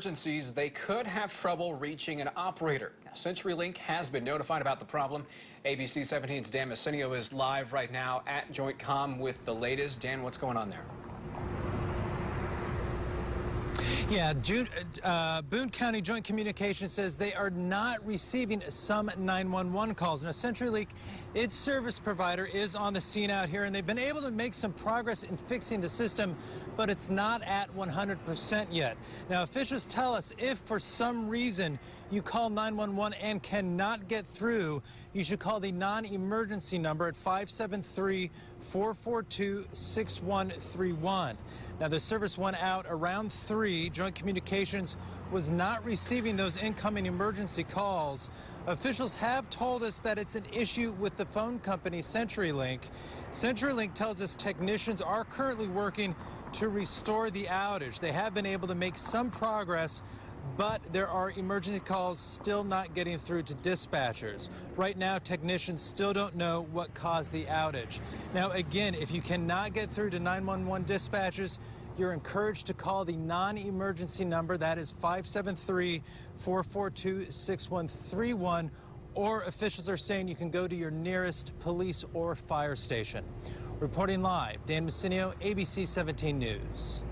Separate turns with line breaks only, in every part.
emergencies, they could have trouble reaching an operator. Now, CenturyLink has been notified about the problem. ABC 17's Dan Messineo is live right now at Joint Com with the latest. Dan, what's going on there?
Yeah, June, uh, Boone County Joint Communications says they are not receiving some 911 calls. Now, CenturyLink, its service provider, is on the scene out here, and they've been able to make some progress in fixing the system, but it's not at 100% yet. Now, officials tell us if for some reason you call 911 and cannot get through, you should call the non-emergency number at 573 442 6131. Now, the service went out around 3. Joint Communications was not receiving those incoming emergency calls. Officials have told us that it's an issue with the phone company CenturyLink. CenturyLink tells us technicians are currently working to restore the outage. They have been able to make some progress, but there are emergency calls still not getting through to dispatchers. Right now, technicians still don't know what caused the outage. Now, again, if you cannot get through to 911 dispatchers, you're encouraged to call the non-emergency number. That is 573-442-6131. Or officials are saying you can go to your nearest police or fire station. Reporting live, Dan Messineo, ABC 17 News.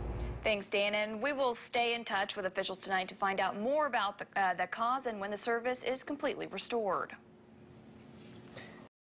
Thanks, Dan. And we will stay in touch with officials tonight to find out more about the, uh, the cause and when the service is completely restored.